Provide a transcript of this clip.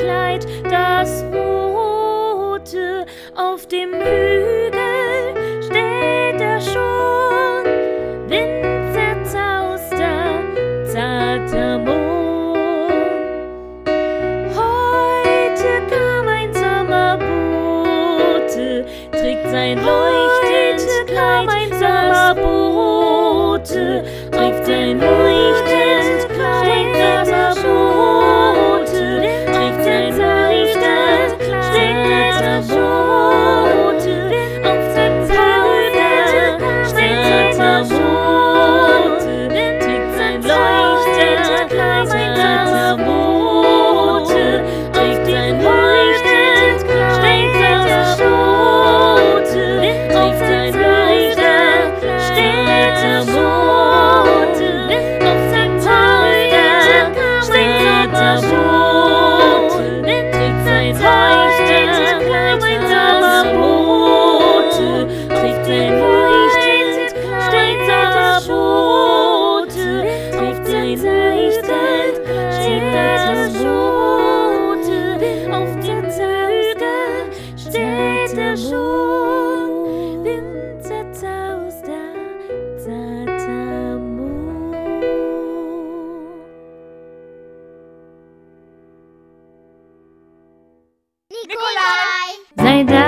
Kleid, das rote auf dem Hügel steht er schon. windzerzauster, zarter Mond. Heute kam ein Sommerbote, trägt sein Leuchten. Auf der Zeige steht der Schuh. Nikolai. Nikolai.